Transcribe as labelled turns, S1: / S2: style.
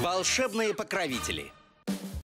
S1: Волшебные покровители.